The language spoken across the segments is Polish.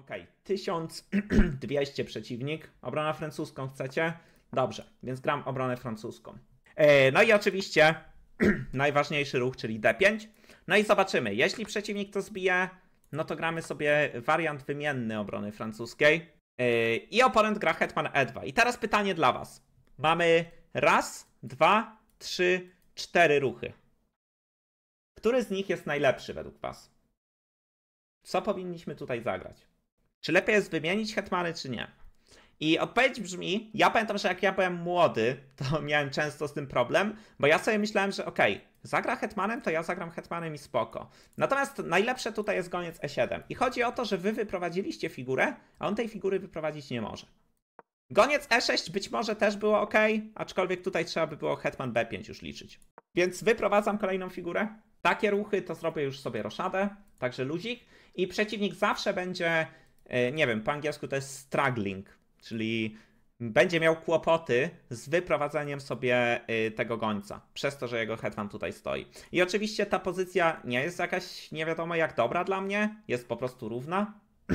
Okej, 1200 przeciwnik. Obrona francuską chcecie? Dobrze, więc gram obronę francuską. E, No i oczywiście najważniejszy ruch, czyli D5. No i zobaczymy. Jeśli przeciwnik to zbije, no to gramy sobie wariant wymienny obrony francuskiej. E, I oponent gra hetman E2. I teraz pytanie dla was. Mamy raz, dwa, trzy, cztery ruchy. Który z nich jest najlepszy według was? Co powinniśmy tutaj zagrać? Czy lepiej jest wymienić hetmany, czy nie? I odpowiedź brzmi: Ja pamiętam, że jak ja byłem młody, to miałem często z tym problem, bo ja sobie myślałem, że okej, okay, zagra hetmanem, to ja zagram hetmanem i spoko. Natomiast najlepsze tutaj jest goniec E7. I chodzi o to, że wy wyprowadziliście figurę, a on tej figury wyprowadzić nie może. Goniec E6 być może też było ok, aczkolwiek tutaj trzeba by było hetman B5 już liczyć. Więc wyprowadzam kolejną figurę. Takie ruchy to zrobię już sobie roszadę, także luzik. I przeciwnik zawsze będzie, nie wiem, po angielsku to jest struggling, czyli będzie miał kłopoty z wyprowadzeniem sobie e, tego gońca, przez to, że jego hetman tutaj stoi. I oczywiście ta pozycja nie jest jakaś nie wiadomo jak dobra dla mnie, jest po prostu równa.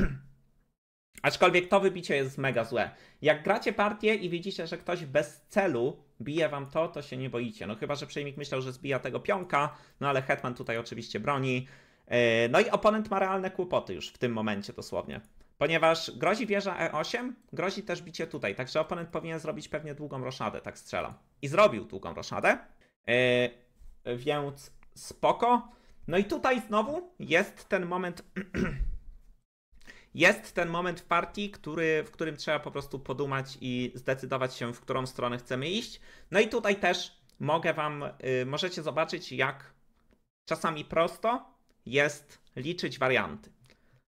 Aczkolwiek to wybicie jest mega złe. Jak gracie partię i widzicie, że ktoś bez celu bije wam to, to się nie boicie. No chyba, że przejmik myślał, że zbija tego pionka, no ale hetman tutaj oczywiście broni. E, no i oponent ma realne kłopoty już w tym momencie dosłownie. Ponieważ grozi wieża E8, grozi też bicie tutaj, także oponent powinien zrobić pewnie długą roszadę, tak strzelam. I zrobił długą roszadę, yy, więc spoko. No i tutaj znowu jest ten moment, jest ten moment w partii, który, w którym trzeba po prostu podumać i zdecydować się, w którą stronę chcemy iść. No i tutaj też mogę wam, yy, możecie zobaczyć, jak czasami prosto jest liczyć warianty.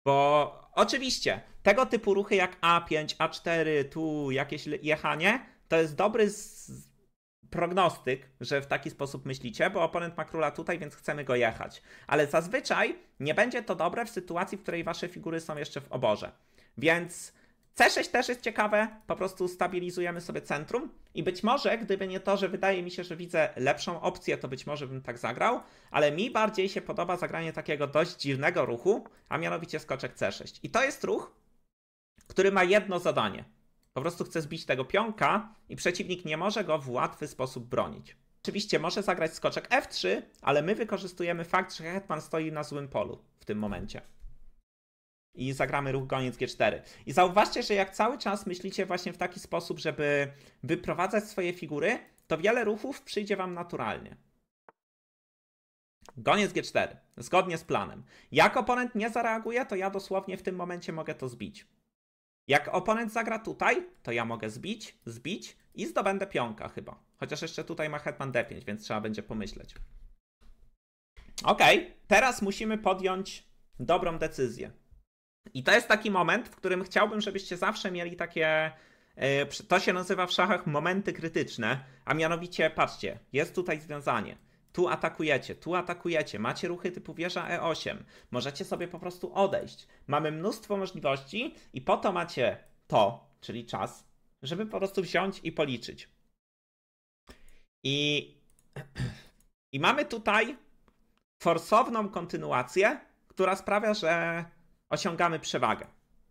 Bo oczywiście tego typu ruchy jak A5, A4, tu jakieś jechanie, to jest dobry z... prognostyk, że w taki sposób myślicie, bo oponent ma króla tutaj, więc chcemy go jechać. Ale zazwyczaj nie będzie to dobre w sytuacji, w której wasze figury są jeszcze w oborze. Więc C6 też jest ciekawe, po prostu stabilizujemy sobie centrum i być może, gdyby nie to, że wydaje mi się, że widzę lepszą opcję, to być może bym tak zagrał, ale mi bardziej się podoba zagranie takiego dość dziwnego ruchu, a mianowicie skoczek C6. I to jest ruch, który ma jedno zadanie. Po prostu chce zbić tego pionka i przeciwnik nie może go w łatwy sposób bronić. Oczywiście może zagrać skoczek F3, ale my wykorzystujemy fakt, że hetman stoi na złym polu w tym momencie i zagramy ruch goniec G4. I zauważcie, że jak cały czas myślicie właśnie w taki sposób, żeby wyprowadzać swoje figury, to wiele ruchów przyjdzie wam naturalnie. Goniec G4, zgodnie z planem. Jak oponent nie zareaguje, to ja dosłownie w tym momencie mogę to zbić. Jak oponent zagra tutaj, to ja mogę zbić, zbić i zdobędę pionka chyba. Chociaż jeszcze tutaj ma hetman D5, więc trzeba będzie pomyśleć. Ok, teraz musimy podjąć dobrą decyzję. I to jest taki moment, w którym chciałbym, żebyście zawsze mieli takie. E, to się nazywa w szachach momenty krytyczne, a mianowicie, patrzcie, jest tutaj związanie. Tu atakujecie, tu atakujecie, macie ruchy typu wieża E8, możecie sobie po prostu odejść. Mamy mnóstwo możliwości i po to macie to, czyli czas, żeby po prostu wziąć i policzyć. I, i mamy tutaj forsowną kontynuację, która sprawia, że osiągamy przewagę.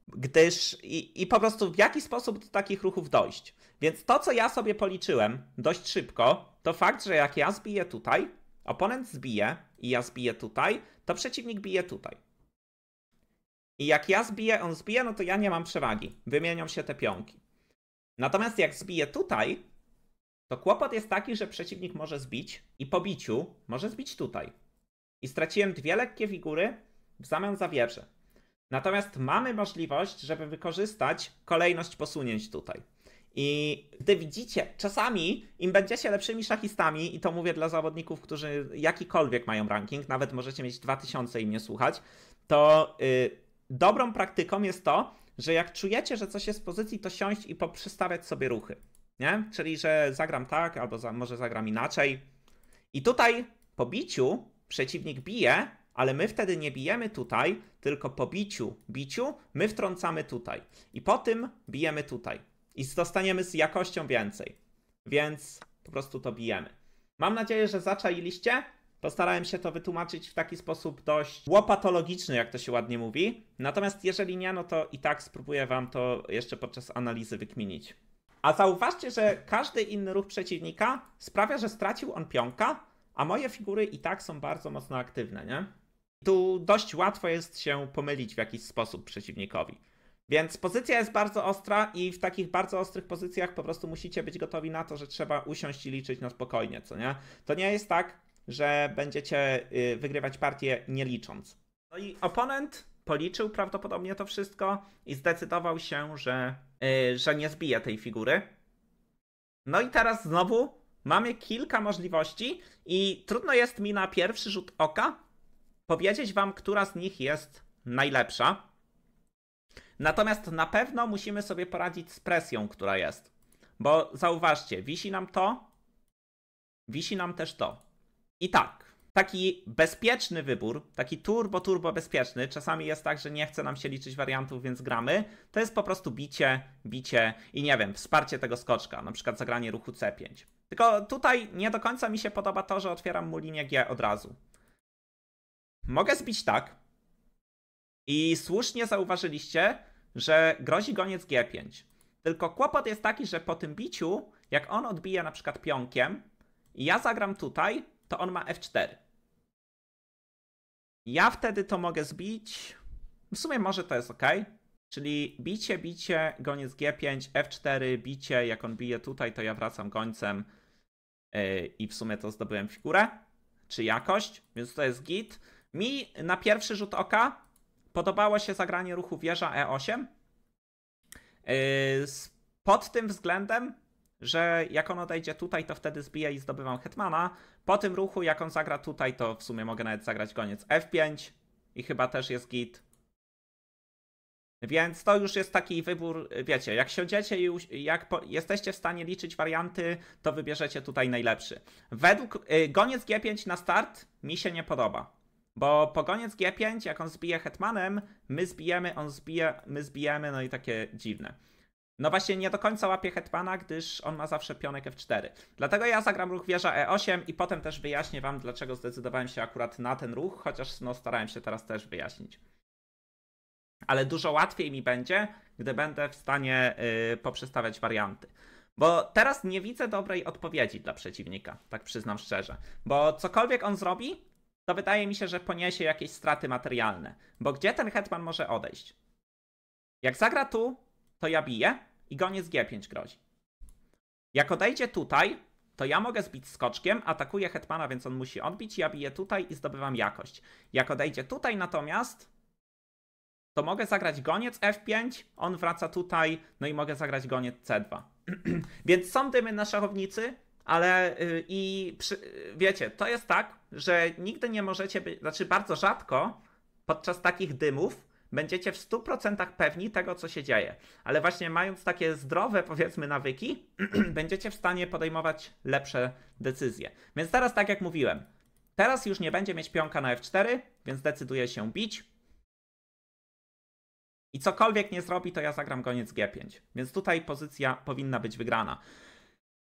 Gdyż i, i po prostu w jaki sposób do takich ruchów dojść. Więc to, co ja sobie policzyłem dość szybko, to fakt, że jak ja zbiję tutaj, oponent zbije i ja zbiję tutaj, to przeciwnik bije tutaj. I jak ja zbiję, on zbije, no to ja nie mam przewagi. Wymienią się te pionki. Natomiast jak zbiję tutaj, to kłopot jest taki, że przeciwnik może zbić i po biciu może zbić tutaj. I straciłem dwie lekkie figury w zamian za wieżę. Natomiast mamy możliwość, żeby wykorzystać kolejność posunięć tutaj. I gdy widzicie, czasami im będziecie lepszymi szachistami, i to mówię dla zawodników, którzy jakikolwiek mają ranking, nawet możecie mieć 2000 i mnie słuchać, to yy, dobrą praktyką jest to, że jak czujecie, że coś jest w pozycji, to siąść i poprzestawiać sobie ruchy. Nie? Czyli, że zagram tak, albo za, może zagram inaczej. I tutaj po biciu przeciwnik bije, ale my wtedy nie bijemy tutaj, tylko po biciu, biciu, my wtrącamy tutaj. I po tym bijemy tutaj. I dostaniemy z jakością więcej. Więc po prostu to bijemy. Mam nadzieję, że zaczailiście. Postarałem się to wytłumaczyć w taki sposób dość łopatologiczny, jak to się ładnie mówi. Natomiast jeżeli nie, no to i tak spróbuję wam to jeszcze podczas analizy wykminić. A zauważcie, że każdy inny ruch przeciwnika sprawia, że stracił on pionka, a moje figury i tak są bardzo mocno aktywne, nie? Tu dość łatwo jest się pomylić w jakiś sposób przeciwnikowi. Więc pozycja jest bardzo ostra i w takich bardzo ostrych pozycjach po prostu musicie być gotowi na to, że trzeba usiąść i liczyć na spokojnie, co nie? To nie jest tak, że będziecie y, wygrywać partię nie licząc. No i oponent policzył prawdopodobnie to wszystko i zdecydował się, że, yy, że nie zbije tej figury. No i teraz znowu mamy kilka możliwości i trudno jest mi na pierwszy rzut oka powiedzieć wam, która z nich jest najlepsza. Natomiast na pewno musimy sobie poradzić z presją, która jest. Bo zauważcie, wisi nam to, wisi nam też to. I tak, taki bezpieczny wybór, taki turbo, turbo bezpieczny, czasami jest tak, że nie chce nam się liczyć wariantów, więc gramy, to jest po prostu bicie, bicie i nie wiem, wsparcie tego skoczka, na przykład zagranie ruchu C5. Tylko tutaj nie do końca mi się podoba to, że otwieram mu linię G od razu. Mogę zbić tak. I słusznie zauważyliście, że grozi goniec G5. Tylko kłopot jest taki, że po tym biciu, jak on odbije na przykład pionkiem i ja zagram tutaj, to on ma F4. Ja wtedy to mogę zbić. W sumie może to jest ok. Czyli bicie, bicie, goniec G5, F4, bicie. Jak on bije tutaj, to ja wracam gońcem yy, i w sumie to zdobyłem figurę, czy jakość, więc to jest git. Mi na pierwszy rzut oka podobało się zagranie ruchu wieża E8. Yy, pod tym względem, że jak on odejdzie tutaj, to wtedy zbiję i zdobywam hetmana. Po tym ruchu, jak on zagra tutaj, to w sumie mogę nawet zagrać koniec F5 i chyba też jest git. Więc to już jest taki wybór, wiecie, jak siądziecie i jak po, jesteście w stanie liczyć warianty, to wybierzecie tutaj najlepszy. Według y, goniec G5 na start mi się nie podoba. Bo po goniec G5, jak on zbije hetmanem, my zbijemy, on zbije, my zbijemy, no i takie dziwne. No właśnie nie do końca łapie hetmana, gdyż on ma zawsze pionek F4. Dlatego ja zagram ruch wieża E8 i potem też wyjaśnię wam, dlaczego zdecydowałem się akurat na ten ruch, chociaż no starałem się teraz też wyjaśnić. Ale dużo łatwiej mi będzie, gdy będę w stanie yy, poprzestawiać warianty. Bo teraz nie widzę dobrej odpowiedzi dla przeciwnika, tak przyznam szczerze. Bo cokolwiek on zrobi, to wydaje mi się, że poniesie jakieś straty materialne. Bo gdzie ten hetman może odejść? Jak zagra tu, to ja biję i goniec G5 grozi. Jak odejdzie tutaj, to ja mogę zbić skoczkiem, atakuję hetmana, więc on musi odbić, ja biję tutaj i zdobywam jakość. Jak odejdzie tutaj natomiast, to mogę zagrać goniec F5, on wraca tutaj, no i mogę zagrać goniec C2. więc są dymy na szachownicy, ale yy, i przy, wiecie, to jest tak, że nigdy nie możecie być, znaczy bardzo rzadko podczas takich dymów będziecie w 100% pewni tego, co się dzieje. Ale właśnie mając takie zdrowe, powiedzmy, nawyki, będziecie w stanie podejmować lepsze decyzje. Więc teraz, tak jak mówiłem, teraz już nie będzie mieć pionka na F4, więc decyduje się bić. I cokolwiek nie zrobi, to ja zagram goniec G5. Więc tutaj pozycja powinna być wygrana.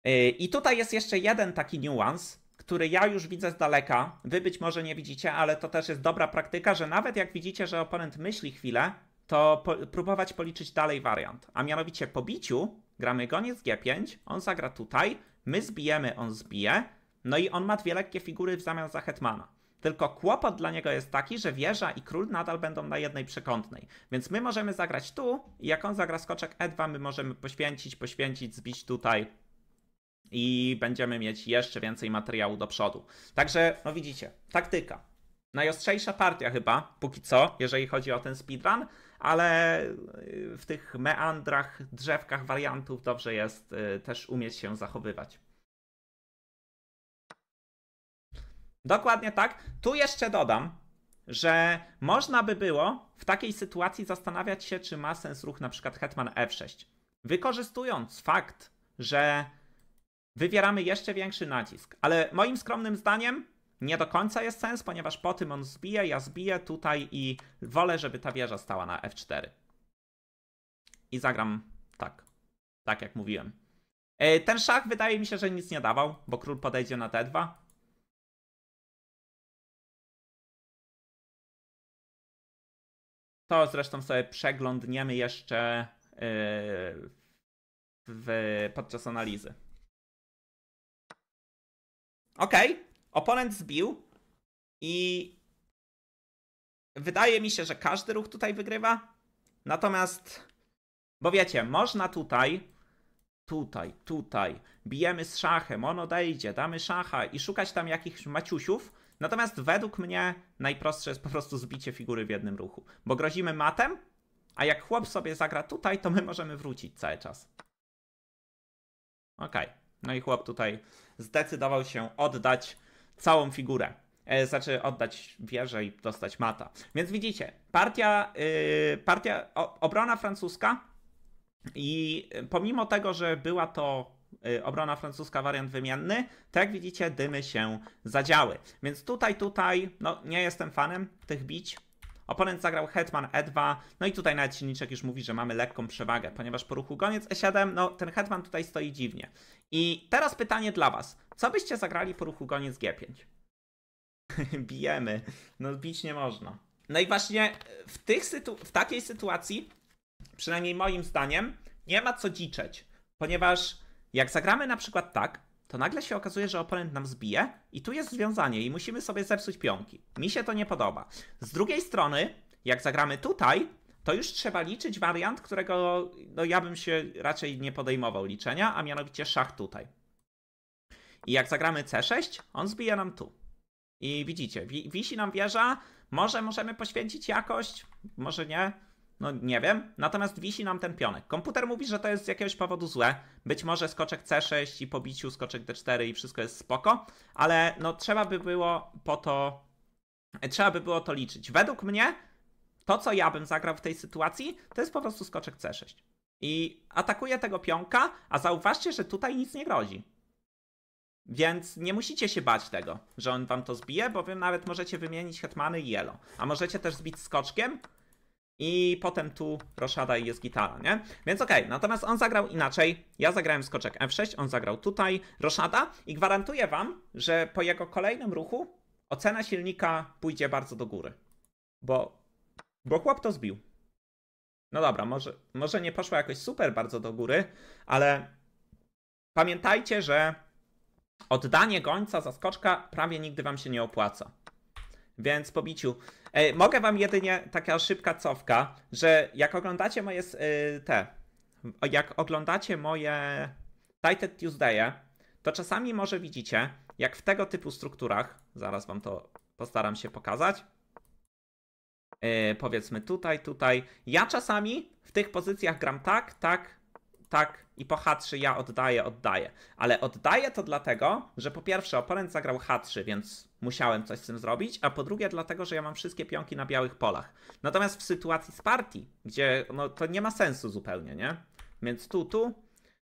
Yy, I tutaj jest jeszcze jeden taki niuans, który ja już widzę z daleka. Wy być może nie widzicie, ale to też jest dobra praktyka, że nawet jak widzicie, że oponent myśli chwilę, to po próbować policzyć dalej wariant. A mianowicie po biciu gramy goniec G5, on zagra tutaj, my zbijemy, on zbije, no i on ma dwie lekkie figury w zamian za hetmana. Tylko kłopot dla niego jest taki, że wieża i król nadal będą na jednej przekątnej. Więc my możemy zagrać tu i jak on zagra skoczek E2, my możemy poświęcić, poświęcić, zbić tutaj, i będziemy mieć jeszcze więcej materiału do przodu. Także, no widzicie, taktyka. Najostrzejsza partia chyba, póki co, jeżeli chodzi o ten speedrun, ale w tych meandrach, drzewkach wariantów dobrze jest y, też umieć się zachowywać. Dokładnie tak. Tu jeszcze dodam, że można by było w takiej sytuacji zastanawiać się, czy ma sens ruch na przykład Hetman F6. Wykorzystując fakt, że wywieramy jeszcze większy nacisk. Ale moim skromnym zdaniem nie do końca jest sens, ponieważ po tym on zbije, ja zbiję tutaj i wolę, żeby ta wieża stała na f4. I zagram tak, tak jak mówiłem. E, ten szach wydaje mi się, że nic nie dawał, bo król podejdzie na t2. To zresztą sobie przeglądniemy jeszcze e, w, podczas analizy. Ok, oponent zbił i wydaje mi się, że każdy ruch tutaj wygrywa. Natomiast, bo wiecie, można tutaj, tutaj, tutaj, bijemy z szachem, on odejdzie, damy szacha i szukać tam jakichś maciusiów. Natomiast według mnie najprostsze jest po prostu zbicie figury w jednym ruchu, bo grozimy matem, a jak chłop sobie zagra tutaj, to my możemy wrócić cały czas. Okej, okay. No i chłop tutaj zdecydował się oddać całą figurę. E, znaczy oddać wieżę i dostać mata. Więc widzicie, partia, yy, partia o, obrona francuska i pomimo tego, że była to y, obrona francuska wariant wymienny, to jak widzicie dymy się zadziały. Więc tutaj, tutaj, no nie jestem fanem tych bić. Oponent zagrał hetman e2, no i tutaj nawet silniczek już mówi, że mamy lekką przewagę, ponieważ po ruchu goniec e7, no ten hetman tutaj stoi dziwnie. I teraz pytanie dla was, co byście zagrali po ruchu goniec g5? Bijemy, no bić nie można. No i właśnie w, tych sytu- w takiej sytuacji, przynajmniej moim zdaniem, nie ma co dziczeć, ponieważ jak zagramy na przykład tak, to nagle się okazuje, że oponent nam zbije i tu jest związanie i musimy sobie zepsuć pionki. Mi się to nie podoba. Z drugiej strony, jak zagramy tutaj, to już trzeba liczyć wariant, którego no, ja bym się raczej nie podejmował liczenia, a mianowicie szach tutaj. I jak zagramy C6, on zbije nam tu. I widzicie, wi wisi nam wieża, może możemy poświęcić jakość, może nie. No nie wiem, natomiast wisi nam ten pionek. Komputer mówi, że to jest z jakiegoś powodu złe. Być może skoczek C6 i po biciu skoczek D4 i wszystko jest spoko, ale no trzeba by było po to, trzeba by było to liczyć. Według mnie to, co ja bym zagrał w tej sytuacji, to jest po prostu skoczek C6. I atakuje tego pionka, a zauważcie, że tutaj nic nie grozi. Więc nie musicie się bać tego, że on wam to zbije, bo wy nawet możecie wymienić hetmany i yellow. A możecie też zbić skoczkiem, i potem tu roszada i jest gitara, nie? Więc okej, okay. natomiast on zagrał inaczej. Ja zagrałem skoczek F6, on zagrał tutaj roszada i gwarantuję wam, że po jego kolejnym ruchu ocena silnika pójdzie bardzo do góry. Bo, bo chłop to zbił. No dobra, może, może nie poszło jakoś super bardzo do góry, ale pamiętajcie, że oddanie gońca za skoczka prawie nigdy wam się nie opłaca. Więc po biciu. E, mogę wam jedynie taka szybka cofka, że jak oglądacie moje e, te, jak oglądacie moje Tighted Tuesday'e, to czasami może widzicie, jak w tego typu strukturach, zaraz wam to postaram się pokazać, e, powiedzmy tutaj, tutaj, ja czasami w tych pozycjach gram tak, tak, tak i po H3 ja oddaję, oddaję. Ale oddaję to dlatego, że po pierwsze oponent zagrał H3, więc musiałem coś z tym zrobić, a po drugie dlatego, że ja mam wszystkie pionki na białych polach. Natomiast w sytuacji z partii, gdzie no, to nie ma sensu zupełnie, nie? Więc tu, tu,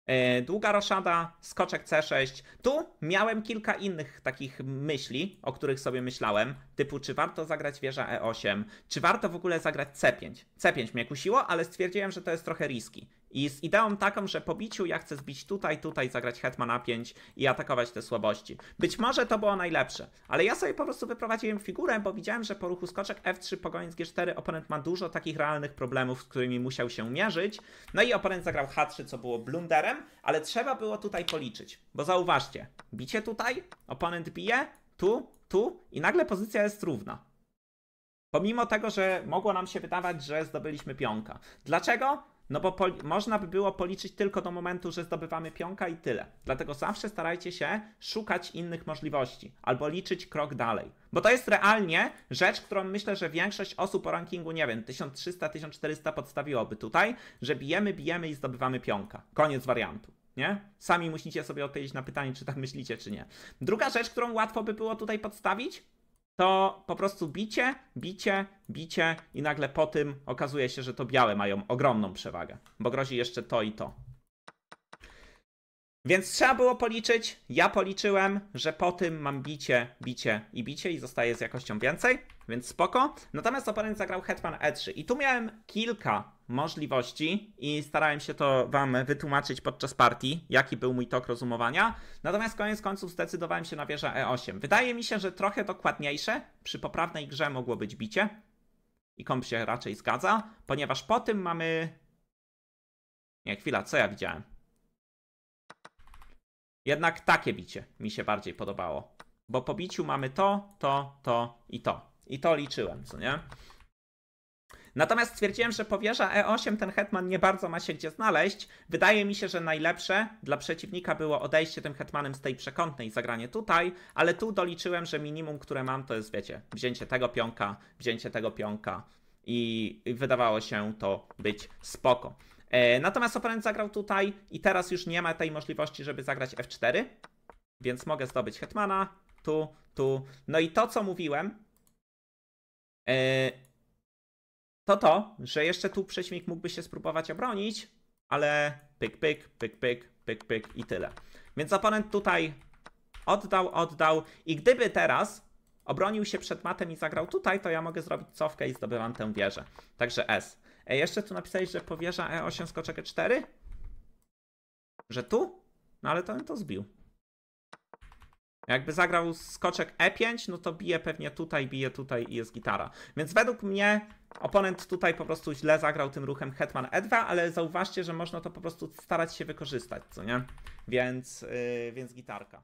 E, długa roszada, skoczek C6. Tu miałem kilka innych takich myśli, o których sobie myślałem, typu czy warto zagrać wieża E8, czy warto w ogóle zagrać C5. C5 mnie kusiło, ale stwierdziłem, że to jest trochę riski. I z ideą taką, że po biciu ja chcę zbić tutaj, tutaj, zagrać hetman A5 i atakować te słabości. Być może to było najlepsze, ale ja sobie po prostu wyprowadziłem figurę, bo widziałem, że po ruchu skoczek F3, pogoniec G4 oponent ma dużo takich realnych problemów, z którymi musiał się mierzyć. No i oponent zagrał H3, co było blunderem, ale trzeba było tutaj policzyć, bo zauważcie, bicie tutaj, oponent bije, tu, tu i nagle pozycja jest równa. Pomimo tego, że mogło nam się wydawać, że zdobyliśmy pionka. Dlaczego? No bo można by było policzyć tylko do momentu, że zdobywamy pionka i tyle. Dlatego zawsze starajcie się szukać innych możliwości albo liczyć krok dalej. Bo to jest realnie rzecz, którą myślę, że większość osób o rankingu, nie wiem, 1300-1400 podstawiłoby tutaj, że bijemy, bijemy i zdobywamy pionka. Koniec wariantu. Nie? Sami musicie sobie odpowiedzieć na pytanie, czy tak myślicie, czy nie. Druga rzecz, którą łatwo by było tutaj podstawić, to po prostu bicie, bicie, bicie i nagle po tym okazuje się, że to białe mają ogromną przewagę, bo grozi jeszcze to i to. Więc trzeba było policzyć. Ja policzyłem, że po tym mam bicie, bicie i bicie i zostaje z jakością więcej, więc spoko. Natomiast oponent zagrał hetman e3 i tu miałem kilka możliwości i starałem się to wam wytłumaczyć podczas partii, jaki był mój tok rozumowania. Natomiast koniec końców zdecydowałem się na wieżę e8. Wydaje mi się, że trochę dokładniejsze przy poprawnej grze mogło być bicie, I komp się raczej zgadza, ponieważ po tym mamy... Nie, chwila, co ja widziałem? Jednak takie bicie mi się bardziej podobało. Bo po biciu mamy to, to, to i to. I to liczyłem, co nie? Natomiast stwierdziłem, że po wieża E8 ten hetman nie bardzo ma się gdzie znaleźć. Wydaje mi się, że najlepsze dla przeciwnika było odejście tym hetmanem z tej przekątnej zagranie tutaj, ale tu doliczyłem, że minimum, które mam, to jest, wiecie, wzięcie tego pionka, wzięcie tego pionka i wydawało się to być spoko. E, natomiast oponent zagrał tutaj i teraz już nie ma tej możliwości, żeby zagrać F4, więc mogę zdobyć hetmana, tu, tu. No i to, co mówiłem, to to, że jeszcze tu przeciwnik mógłby się spróbować obronić, ale pyk, pyk, pyk, pyk, pyk, pyk i tyle. Więc oponent tutaj oddał, oddał i gdyby teraz obronił się przed matem i zagrał tutaj, to ja mogę zrobić cofkę i zdobywam tę wieżę. Także S. E, jeszcze tu napisałeś, że powierza E8 skoczek E4? Że tu? No ale to on to zbił. Jakby zagrał skoczek E5, no to bije pewnie tutaj, bije tutaj i jest gitara. Więc według mnie oponent tutaj po prostu źle zagrał tym ruchem Hetman E2, ale zauważcie, że można to po prostu starać się wykorzystać, co nie? Więc, yy, więc gitarka.